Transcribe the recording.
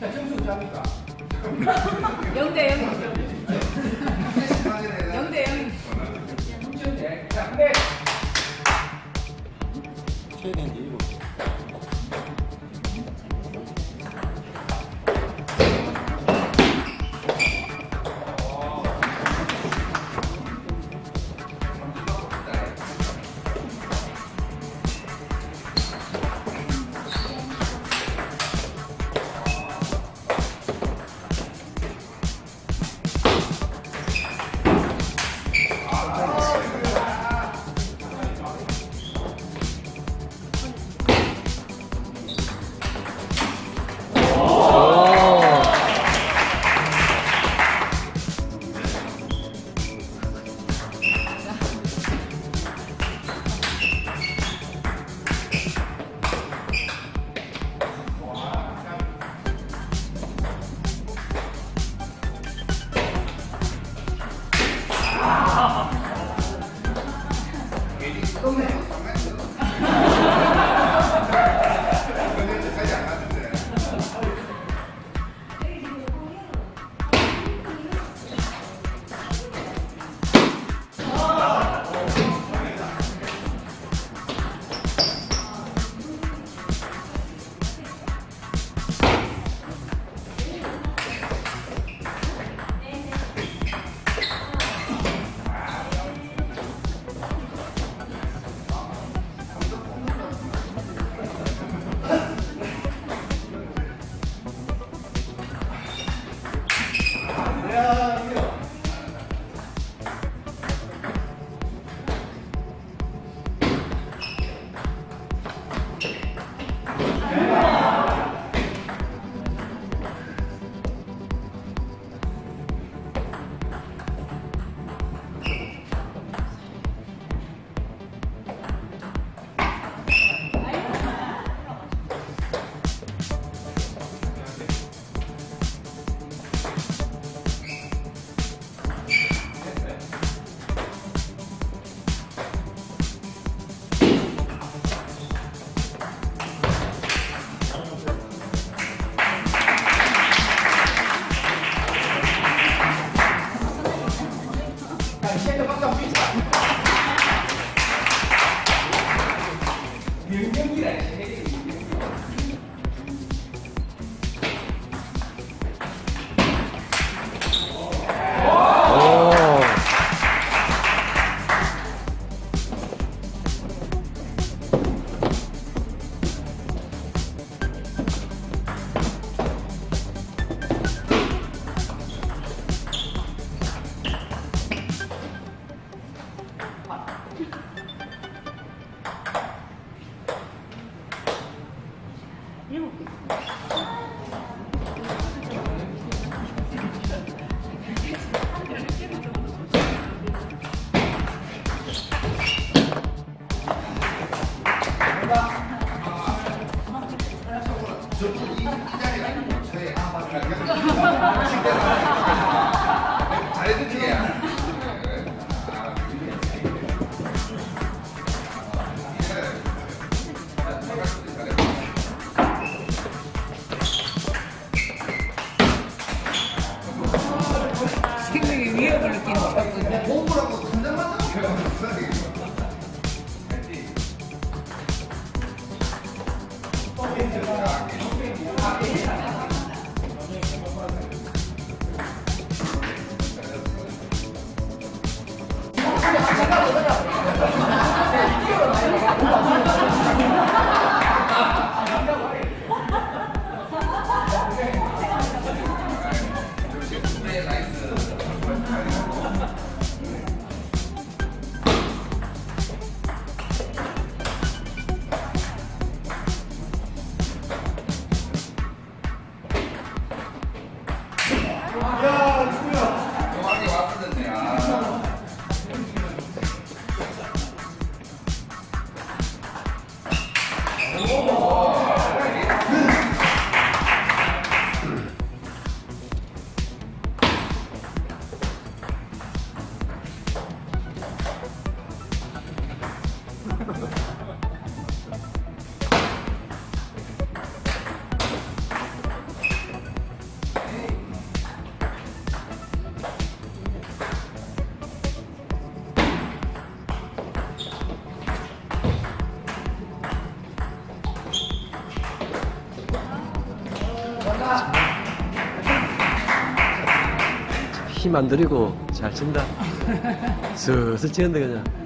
자, 점수 짜니까. 0대 0이죠. 0대 0. 6점대. 자, 근데. 최대한 7. ちょっと言いたいなと思って、あ、まず、 힘 안 들이고 잘 친다. 슬슬 치는데 그냥.